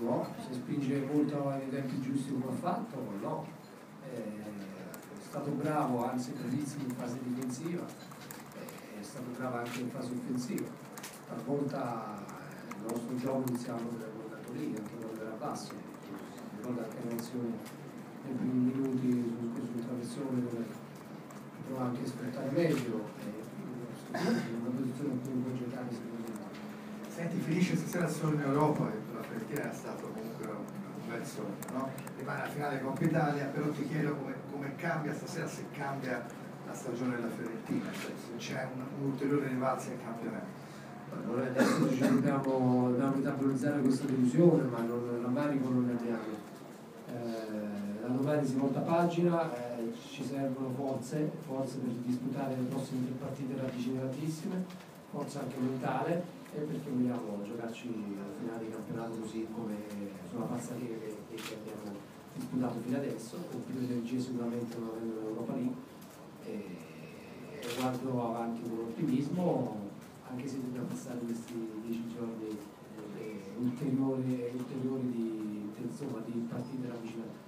no, se spinge molto nei tempi giusti come ha fatto, no. Eh, è stato bravo, anzi bravissimo in fase difensiva, eh, è stato bravo anche in fase offensiva. Talvolta eh, il nostro gioco iniziamo delle guardato lì, anche quando era basso. Ricordo anche l'azione nei primi minuti su, su traversione dove poteva anche aspettare meglio, eh, una posizione in cui può secondo. Senti, finisce stasera solo in Europa, la Fiorentina è stato comunque un bel sogno, no? Rimane la finale Coppa Italia, però ti chiedo come, come cambia stasera, se cambia la stagione della Fiorentina, cioè se c'è un, un rivalsa in campionato. Noi adesso ci dobbiamo, dobbiamo metabolizzare questa delusione, ma non, rammarico non ne abbiamo. Eh, da domani si volta pagina, eh, ci servono forze, forze per disputare le prossime tre partite ravvicinatissime, forza anche mentale e perché vogliamo giocarci alla finale di campionato così come sulla passatina che, che abbiamo disputato fino adesso, con più energie sicuramente non avendo l'Europa lì e, e guardo avanti con ottimismo anche se dobbiamo passare questi dieci giorni eh, ulteriori, ulteriori di, insomma, di partite ravvicinate.